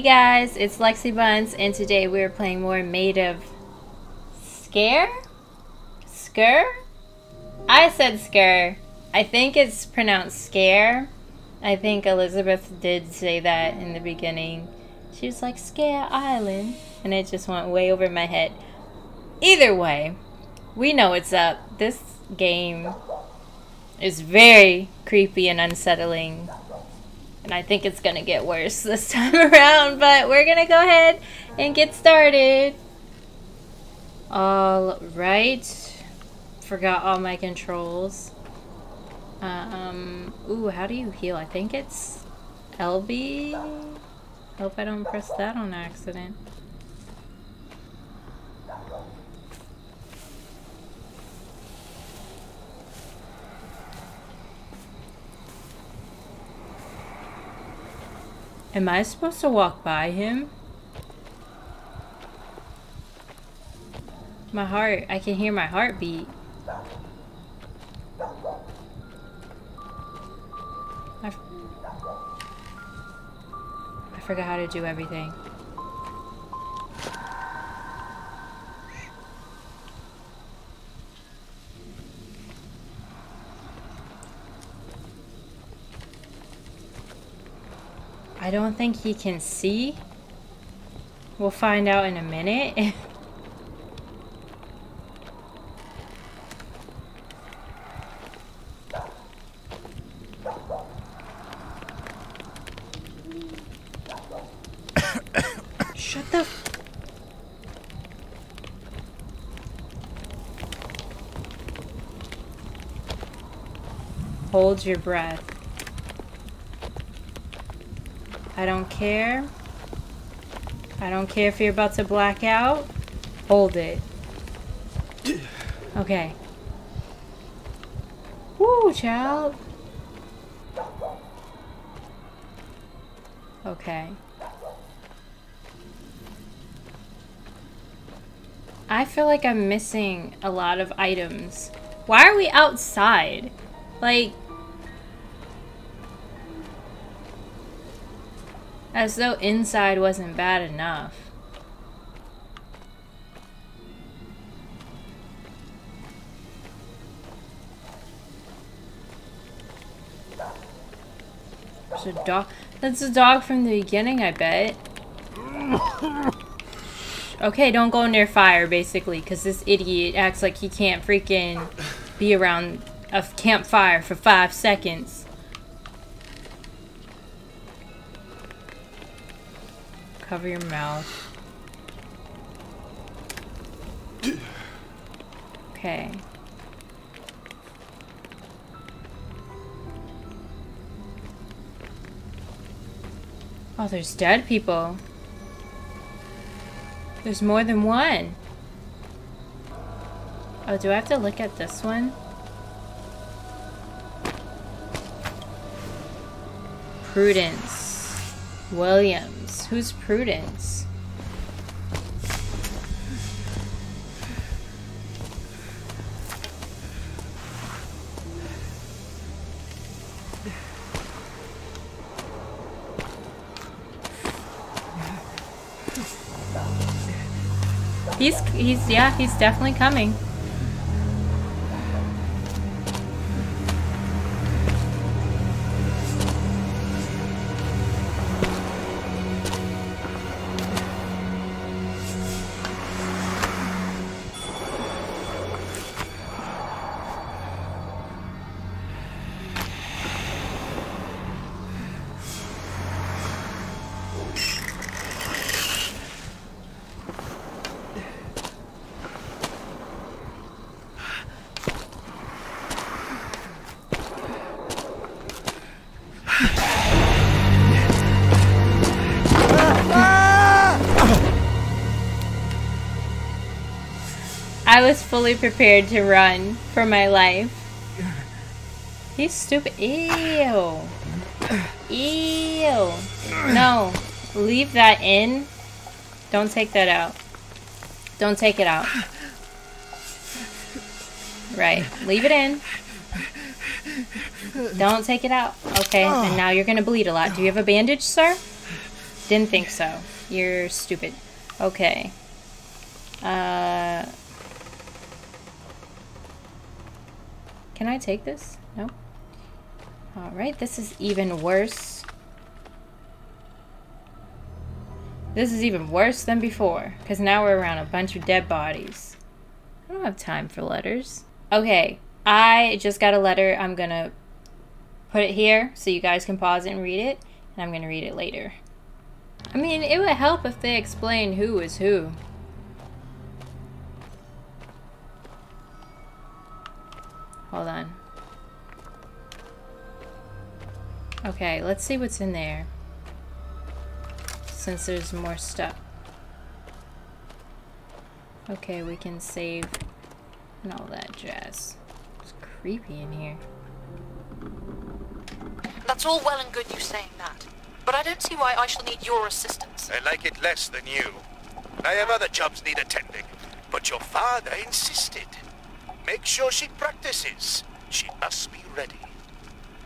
Hey guys, it's Lexi Buns, and today we're playing more Maid of Sker? Skr? I said Skr. I think it's pronounced Scare. I think Elisabeth did say that in the beginning. She was like, Sker Island. And it just went way over my head. Either way, we know what's up. This game is very creepy and unsettling. And I think it's gonna get worse this time around, but we're gonna go ahead and get started. All right. Forgot all my controls. Um, ooh, how do you heal? I think it's LB. Hope I don't press that on accident. Am I supposed to walk by him? My heart, I can hear my heartbeat. I, I forgot how to do everything. I don't think he can see. We'll find out in a minute. Shut the... Hold your breath. I don't care. I don't care if you're about to black out. Hold it. Okay. Woo, child. Okay. I feel like I'm missing a lot of items. Why are we outside? Like, As though inside wasn't bad enough. There's a dog. That's a dog from the beginning, I bet. Okay, don't go near fire, basically, because this idiot acts like he can't freaking be around a campfire for five seconds. Cover your mouth. Okay. Oh, there's dead people. There's more than one. Oh, do I have to look at this one? Prudence. Williams. Who's Prudence? He's, he's, yeah, he's definitely coming. I was fully prepared to run for my life. He's stupid. Ew. Ew. No. Leave that in. Don't take that out. Don't take it out. Right. Leave it in. Don't take it out. Okay. And now you're going to bleed a lot. Do you have a bandage, sir? Didn't think so. You're stupid. Okay. Uh... Can I take this? No? Alright, this is even worse. This is even worse than before, because now we're around a bunch of dead bodies. I don't have time for letters. Okay, I just got a letter. I'm gonna put it here so you guys can pause it and read it, and I'm gonna read it later. I mean, it would help if they explained who is who. Hold on. Okay, let's see what's in there since there's more stuff. Okay, we can save and all that jazz. It's creepy in here. That's all well and good you saying that, but I don't see why I shall need your assistance. I like it less than you. I have other jobs need attending, but your father insisted. Make sure she practices. She must be ready.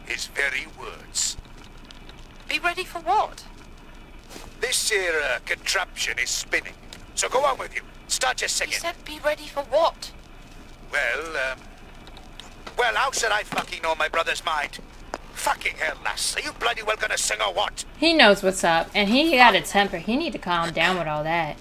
His very words. Be ready for what? This here uh, contraption is spinning. So go on with you. Start your You singing. said be ready for what? Well, um... Well, how should I fucking know my brother's mind? Fucking hell, lass. Are you bloody well gonna sing or what? He knows what's up, and he got a temper. He need to calm down with all that.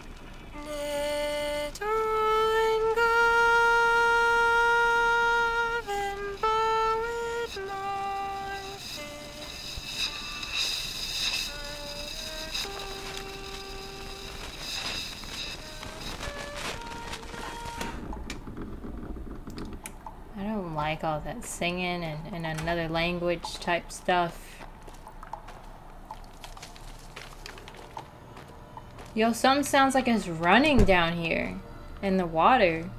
Singing and, and another language type stuff. Yo, something sounds like it's running down here in the water.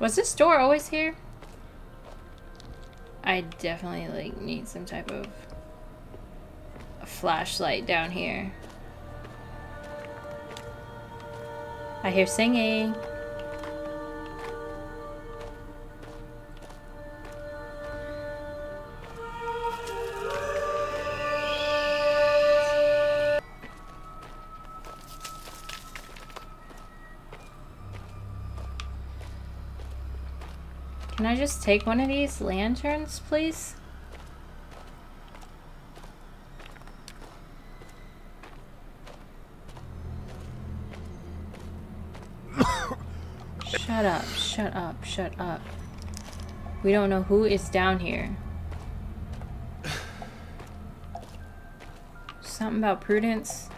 Was this door always here? I definitely like need some type of flashlight down here. I hear singing. Can I just take one of these lanterns, please? shut up, shut up, shut up. We don't know who is down here. Something about prudence.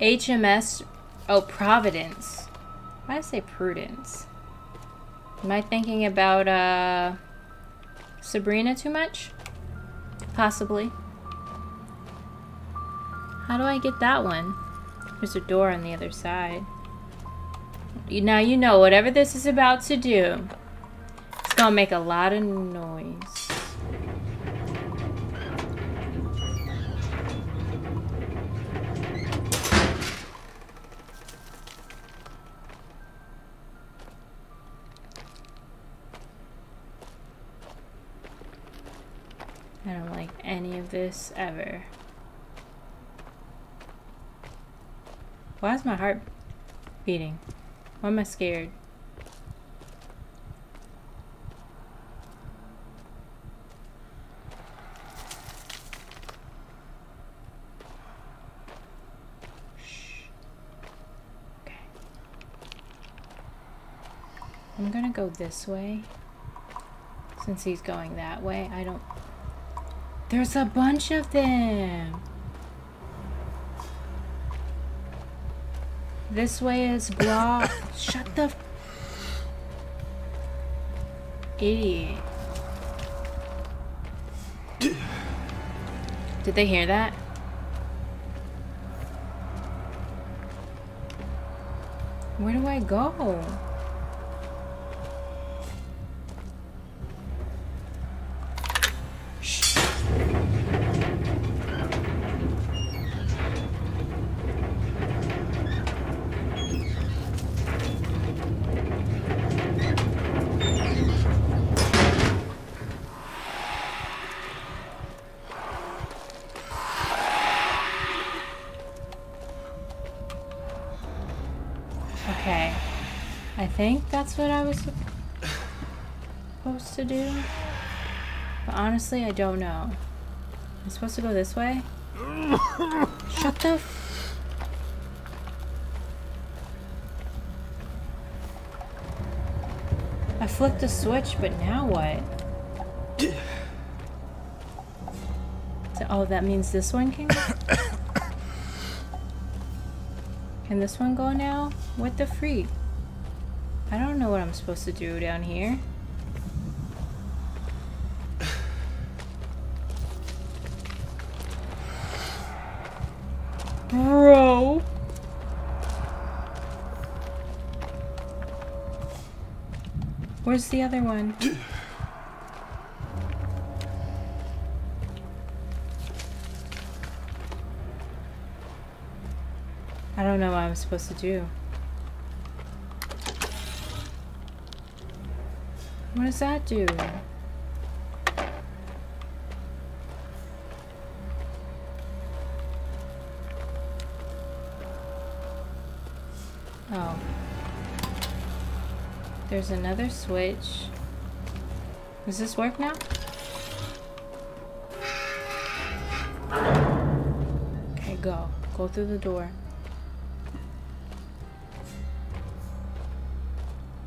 HMS. Oh, Providence. Why did I say prudence? Am I thinking about uh, Sabrina too much? Possibly. How do I get that one? There's a door on the other side. Now you know, whatever this is about to do, it's gonna make a lot of noise. I don't like any of this ever. Why is my heart beating? Why am I scared? Okay. I'm gonna go this way. Since he's going that way, I don't there's a bunch of them. This way is blocked. Shut the f- idiot. Did they hear that? Where do I go? Think that's what I was supposed to do. But honestly, I don't know. I'm supposed to go this way? Shut the I flipped the switch, but now what? So, oh, that means this one can go? Can this one go now? What the freak? I don't know what I'm supposed to do down here. Bro. Where's the other one? I don't know what I'm supposed to do. What does that do? Oh. There's another switch. Does this work now? Okay, go. Go through the door.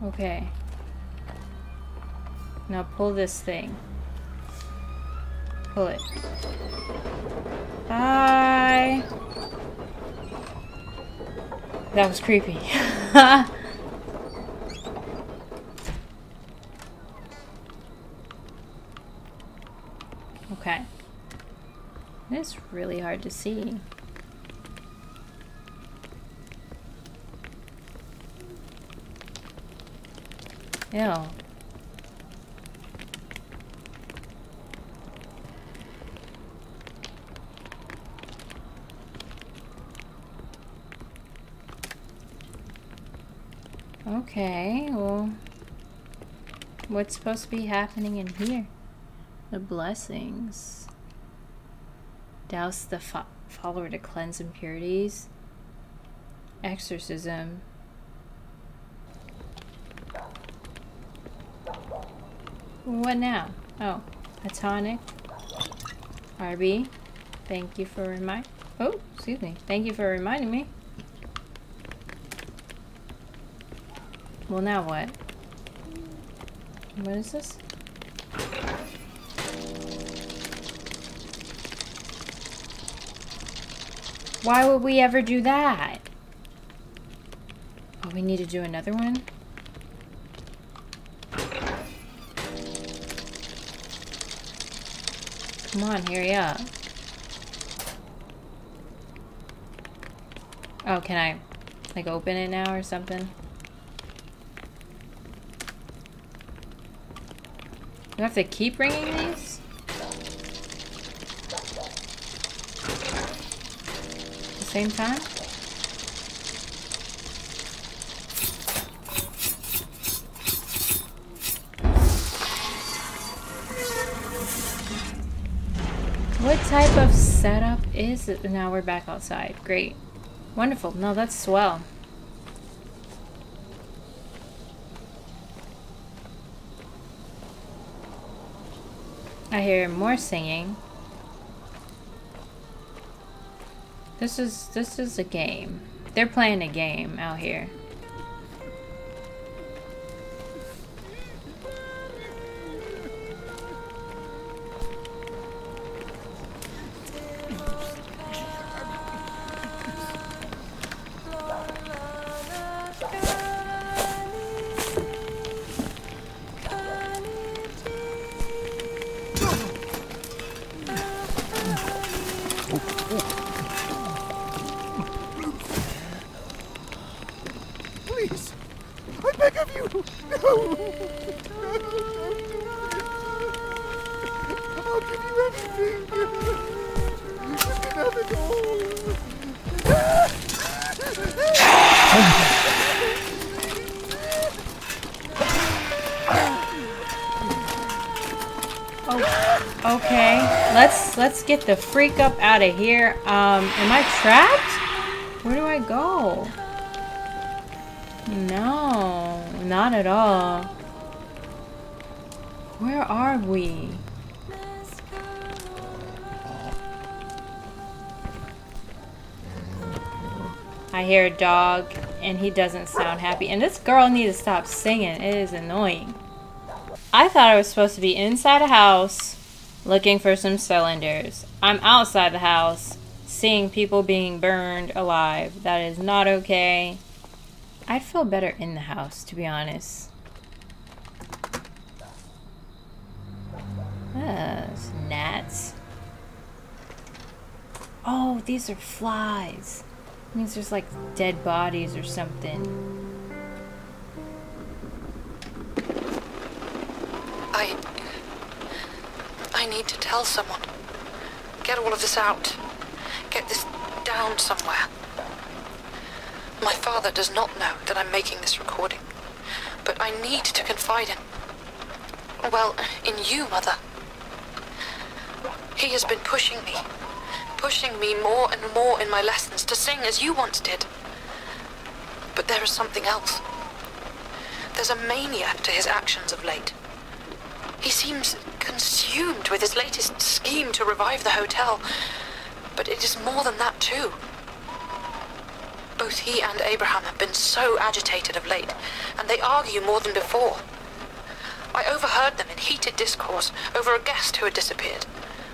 Okay. Now pull this thing. Pull it. Bye. That was creepy. okay. It's really hard to see. Ew. Okay, well, what's supposed to be happening in here? The blessings. Douse the fo follower to cleanse impurities. Exorcism. What now? Oh, a tonic. RB. Thank you for remind. Oh, excuse me. Thank you for reminding me. Well, now what? What is this? Why would we ever do that? Oh, we need to do another one? Come on, hurry up. Oh, can I, like, open it now or something? I have to keep bringing these? At the same time? What type of setup is it? Now we're back outside. Great. Wonderful. No, that's swell. I hear more singing. This is this is a game. They're playing a game out here. Let's get the freak up out of here. Um, am I trapped? Where do I go? No, not at all. Where are we? I hear a dog and he doesn't sound happy. And this girl needs to stop singing. It is annoying. I thought I was supposed to be inside a house looking for some cylinders. I'm outside the house seeing people being burned alive. That is not okay. I'd feel better in the house, to be honest. Uh, gnats. Oh, these are flies. It means there's like dead bodies or something. Need to tell someone. Get all of this out. Get this down somewhere. My father does not know that I'm making this recording, but I need to confide in. Well, in you, Mother. He has been pushing me, pushing me more and more in my lessons to sing as you once did. But there is something else. There's a mania to his actions of late. He seems consumed with his latest scheme to revive the hotel, but it is more than that too. Both he and Abraham have been so agitated of late, and they argue more than before. I overheard them in heated discourse over a guest who had disappeared.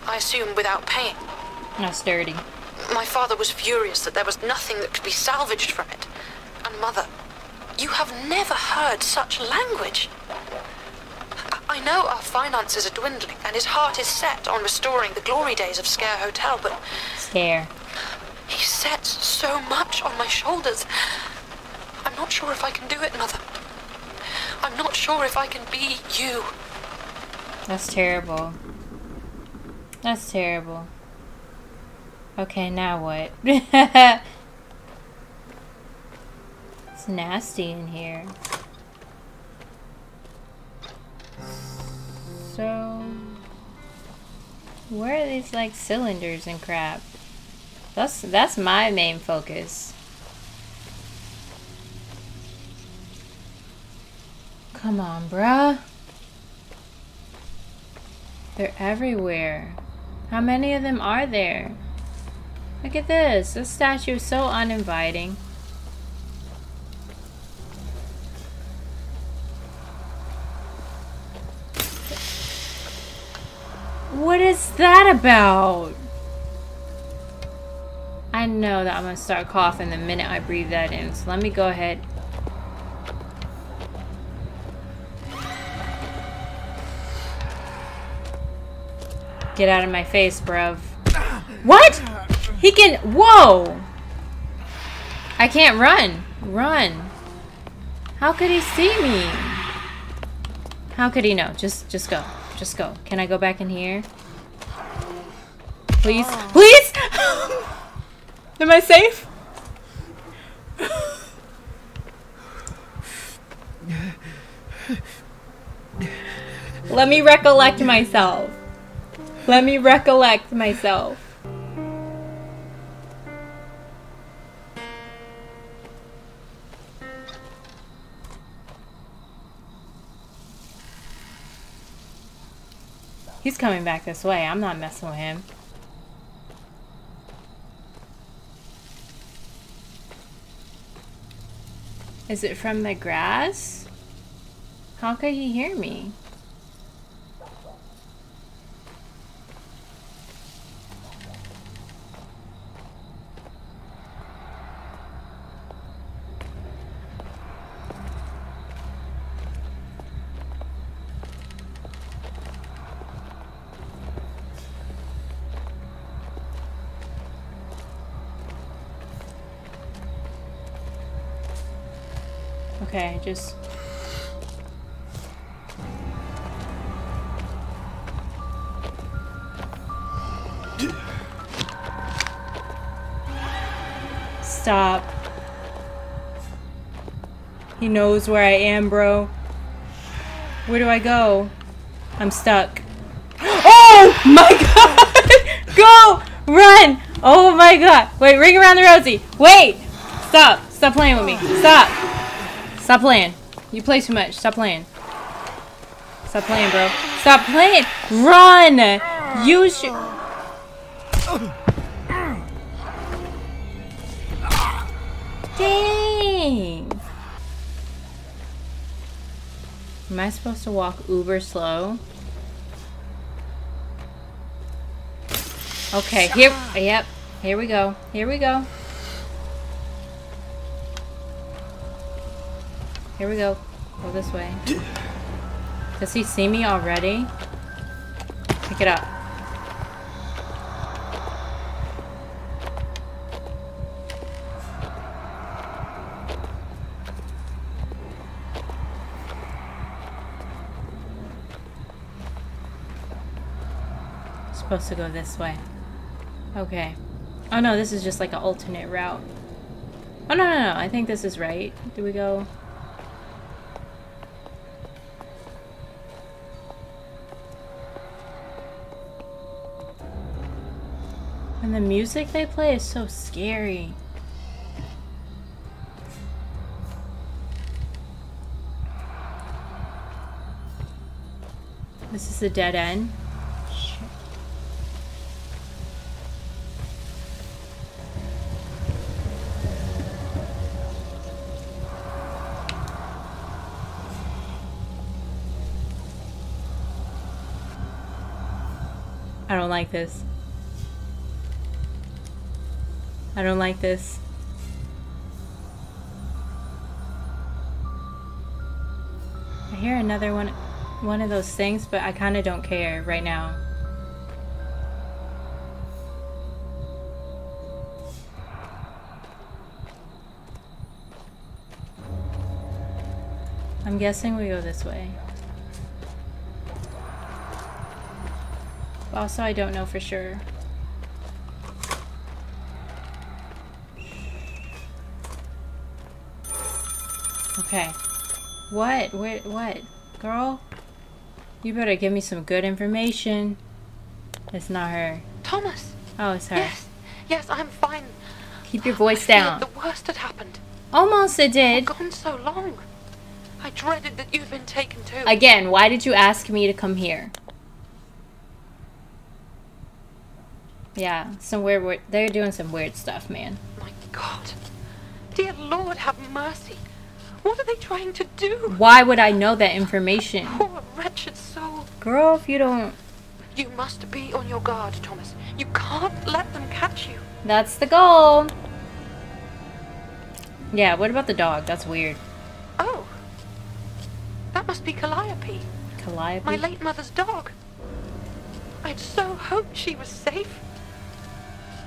I assume without paying. That's dirty. My father was furious that there was nothing that could be salvaged from it. And Mother, you have never heard such language. I know our finances are dwindling, and his heart is set on restoring the glory days of Sker Hotel, but Sker. he sets so much on my shoulders. I'm not sure if I can do it, Mother. I'm not sure if I can be you. That's terrible. That's terrible. Okay, now what? it's nasty in here. Where are these, like, cylinders and crap? That's, that's my main focus. Come on, bruh. They're everywhere. How many of them are there? Look at this. This statue is so uninviting. That about? I know that I'm going to start coughing the minute I breathe that in. So let me go ahead. Get out of my face, bruv. What? He can... Whoa! I can't run. Run. How could he see me? How could he know? Just, just go. Just go. Can I go back in here? Please? Please? Am I safe? Let me recollect myself. Let me recollect myself. He's coming back this way. I'm not messing with him. Is it from the grass? How could he hear me? Okay, just... Stop. He knows where I am, bro. Where do I go? I'm stuck. Oh my god! Go! Run! Oh my god! Wait, ring around the rosy. Wait! Stop! Stop playing with me. Stop! Stop playing. You play too much. Stop playing. Stop playing, bro. Stop playing. Run. Use your... Dang. Am I supposed to walk uber slow? Okay, here, yep, here we go, here we go. Here we go, go this way. Does he see me already? Pick it up. Supposed to go this way. Okay. Oh no, this is just like an alternate route. Oh no, no, no, I think this is right. Do we go... the music they play is so scary. This is a dead end. I don't like this. I don't like this. I hear another one one of those things, but I kind of don't care right now. I'm guessing we go this way. Also, I don't know for sure. Okay. What? What? What? Girl? You better give me some good information. It's not her. Thomas! Oh, it's her. Yes, yes, I'm fine. Keep your voice I down. The worst had happened. Almost it did. Gone so long. I dreaded that you'd been taken too. Again, why did you ask me to come here? Yeah, some weird, weird they're doing some weird stuff, man. My God. Dear Lord, have mercy. What are they trying to do? Why would I know that information? Oh, Poor wretched soul. Girl, if you don't... You must be on your guard, Thomas. You can't let them catch you. That's the goal. Yeah, what about the dog? That's weird. Oh. That must be Calliope, Calliope? my late mother's dog. I'd so hoped she was safe.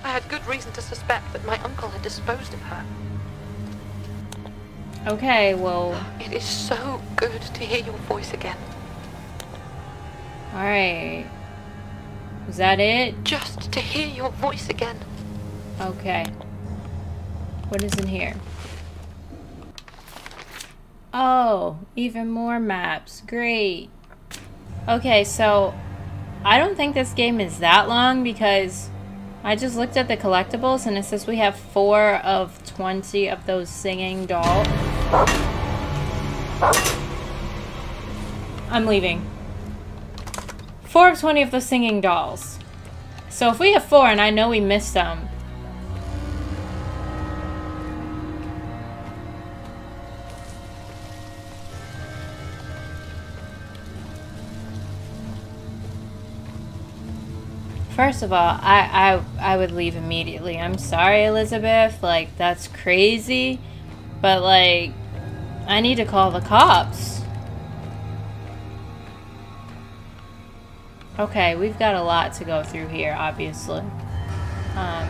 I had good reason to suspect that my uncle had disposed of her. Okay, well... It is so good to hear your voice again. Alright. Is that it? Just to hear your voice again. Okay. What is in here? Oh, even more maps. Great. Okay, so I don't think this game is that long because I just looked at the collectibles and it says we have 4 of 20 of those singing dolls. I'm leaving. 4 of 20 of those singing dolls. So if we have 4 and I know we missed some, First of all, I, I I would leave immediately. I'm sorry, Elisabeth. Like that's crazy, but like I need to call the cops. Okay, we've got a lot to go through here, obviously. Um,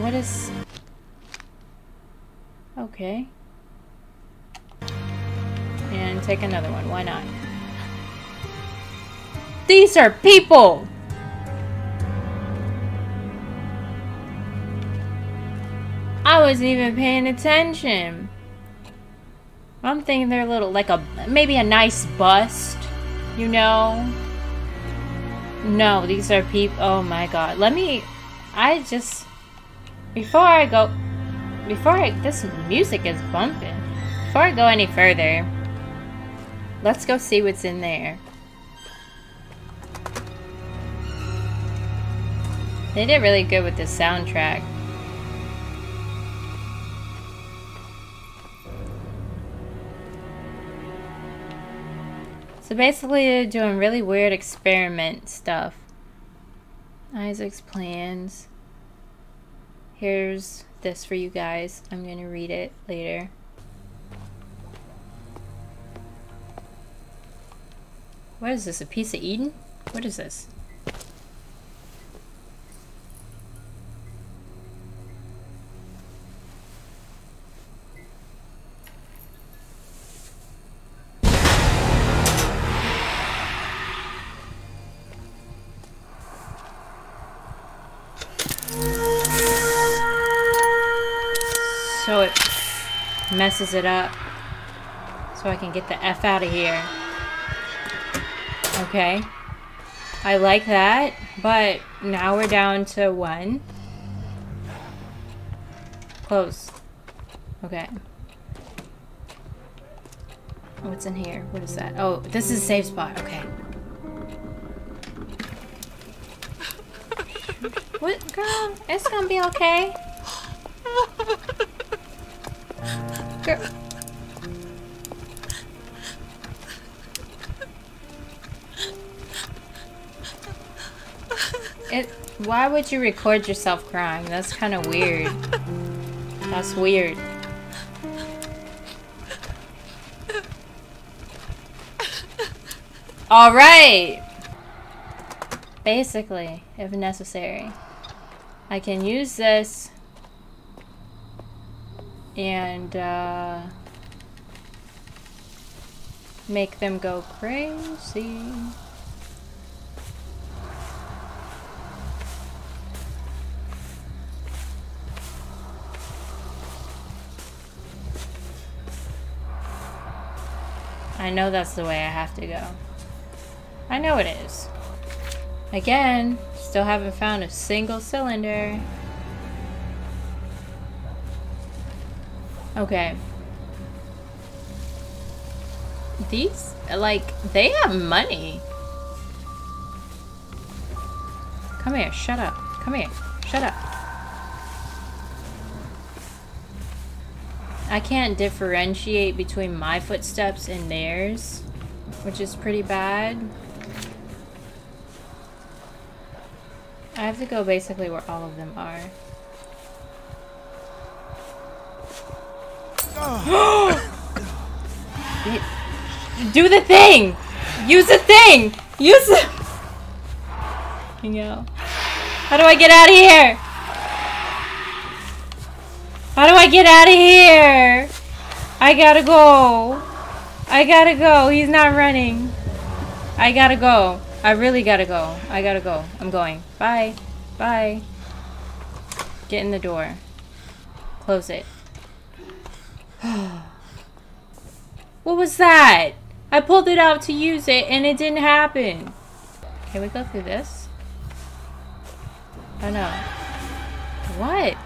what is... Okay. And take another one, why not? These are people! I wasn't even paying attention. I'm thinking they're a little, like a, maybe a nice bust, you know? No, these are people. Oh my god. Let me. I just. Before I go. Before I. This music is bumping. Before I go any further, let's go see what's in there. They did really good with the soundtrack. So basically they're doing really weird experiment stuff. Isaac's plans. Here's this for you guys. I'm going to read it later. What is this? A piece of Eden? What is this? So it messes it up so I can get the F out of here. Okay. I like that, but now we're down to one. Close. Okay. What's in here? What is that? Oh, this is a safe spot. Okay. What, girl? It's gonna be okay. Girl. It, why would you record yourself crying? That's kind of weird. That's weird. Alright! Basically, if necessary. I can use this and uh, make them go crazy. I know that's the way I have to go. I know it is. Again, still haven't found a single cylinder. Okay. These, like, they have money. Come here, shut up. Come here, shut up. I can't differentiate between my footsteps and theirs, which is pretty bad. I have to go basically where all of them are. Do the thing! Use the thing! Use the... Hang How do I get out of here? How do I get out of here? I gotta go. I gotta go. He's not running. I gotta go. I really gotta go. I gotta go. I'm going. Bye. Bye. Get in the door. Close it. what was that? I pulled it out to use it and it didn't happen. Can we go through this? Oh no. What?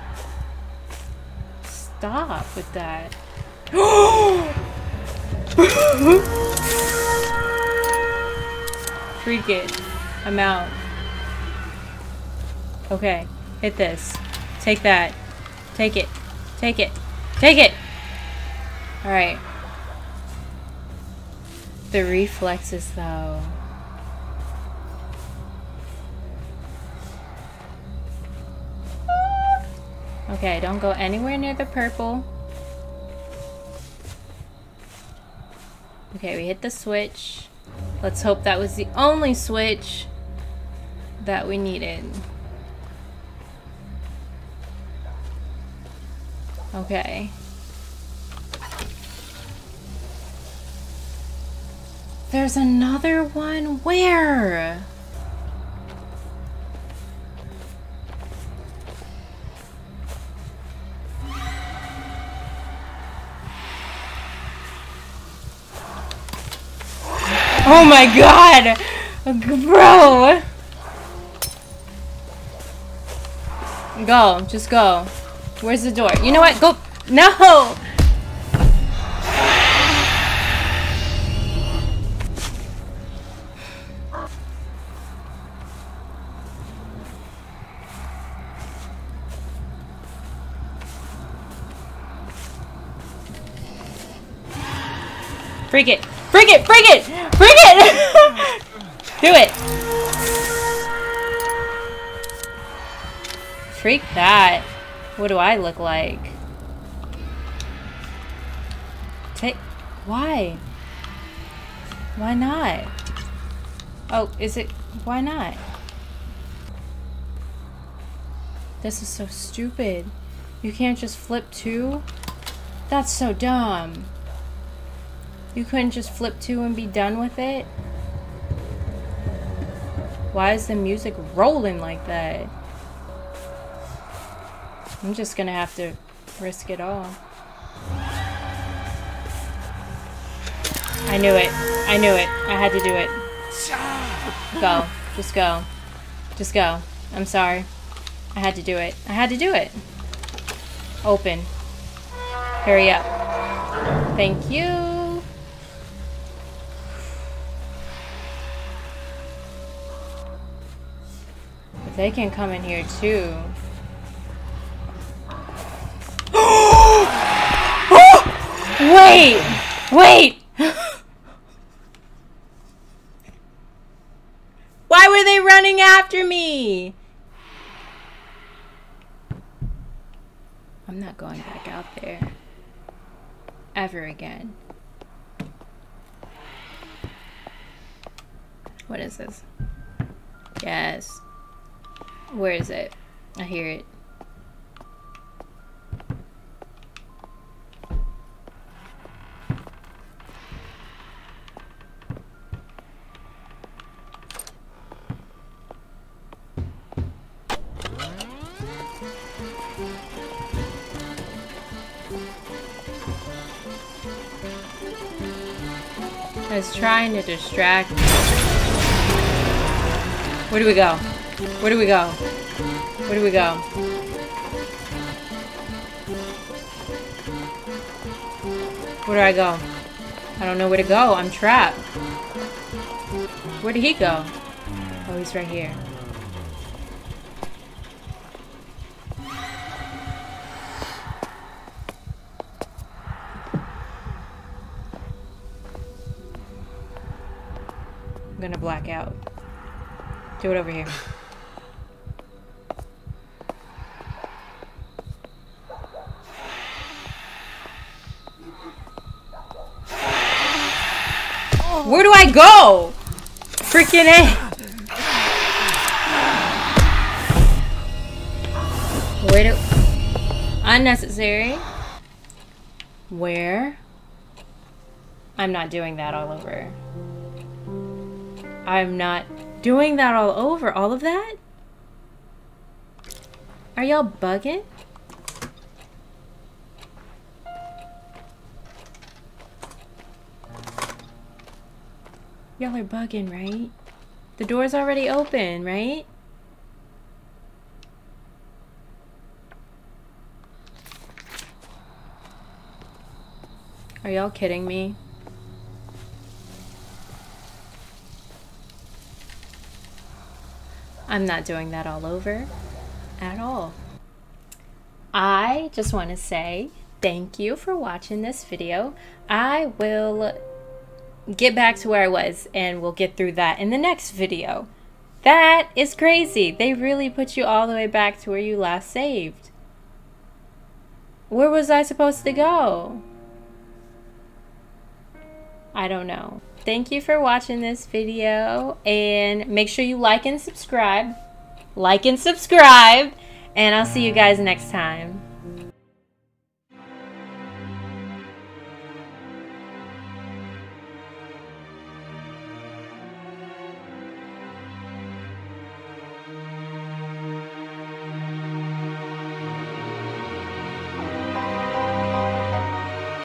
Stop with that. Freak it. I'm out. Okay. Hit this. Take that. Take it. Take it. Take it! Alright. The reflexes, though. Okay, don't go anywhere near the purple. Okay, we hit the switch. Let's hope that was the only switch that we needed. Okay. There's another one? Where? Oh my god! Bro! Go, just go. Where's the door? You know what? Go! No! Freak it! Freak it! Freak it! Freak it! Do it! Freak that. What do I look like? Take. Why? Why not? Oh, is it. Why not? This is so stupid. You can't just flip two? That's so dumb. You couldn't just flip two and be done with it? Why is the music rolling like that? I'm just gonna have to risk it all. I knew it. I knew it. I had to do it. Go. Just go. Just go. I'm sorry. I had to do it. I had to do it. Open. Hurry up. Thank you. They can come in here too. wait! Wait! Why were they running after me? I'm not going back out there. Ever again. What is this? Yes. Where is it? I hear it. I was trying to distract me. Where do we go? Where do we go? Where do we go? Where do I go? I don't know where to go. I'm trapped. Where did he go? Oh, he's right here. I'm gonna black out. Do it over here. Where do I go? Freaking A. Where do... Unnecessary. Where? I'm not doing that all over. I'm not doing that all over. All of that? Are y'all bugging? Y'all are bugging, right? The door's already open, right? Are y'all kidding me? I'm not doing that all over at all. I just want to say thank you for watching this video. I will get back to where I was and we'll get through that in the next video. That is crazy. They really put you all the way back to where you last saved. Where was I supposed to go? I don't know. Thank you for watching this video and make sure you like and subscribe. Like and subscribe and I'll see you guys next time.